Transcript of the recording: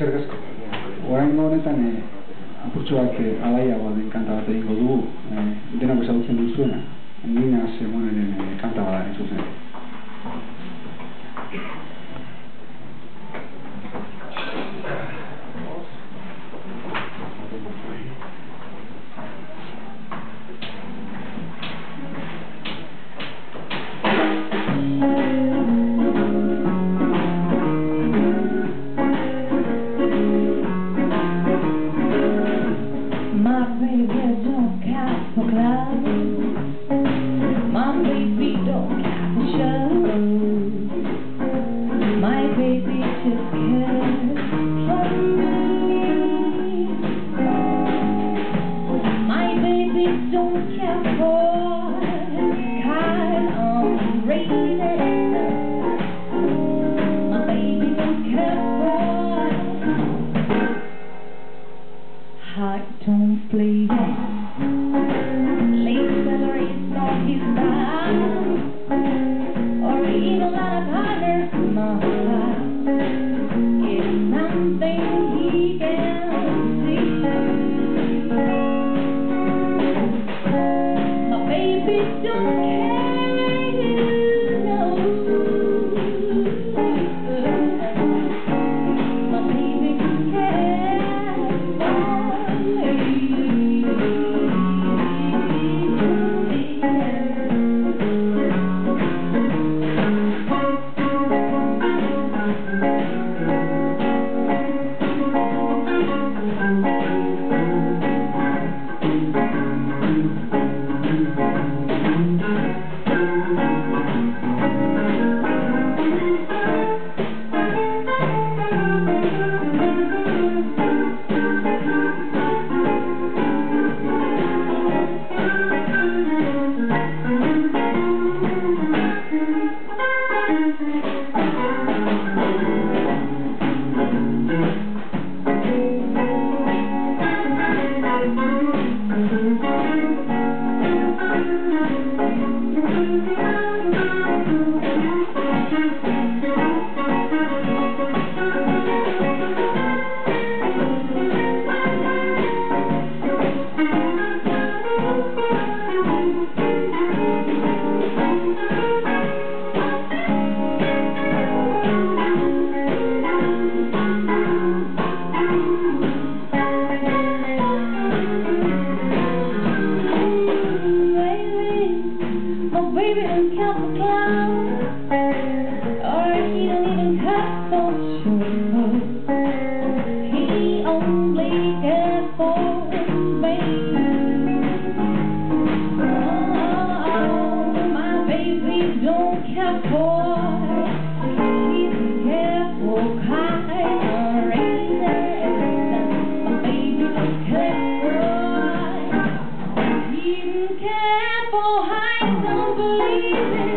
Eskerrik asko. Oraingo honetan eh, apurtxo bat eh, alaiagoa den kanta bat egingo dugu, eh, denok ezagutzen duzuena. Nina Simoneren please. Thank you. believe it.